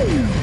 Boom!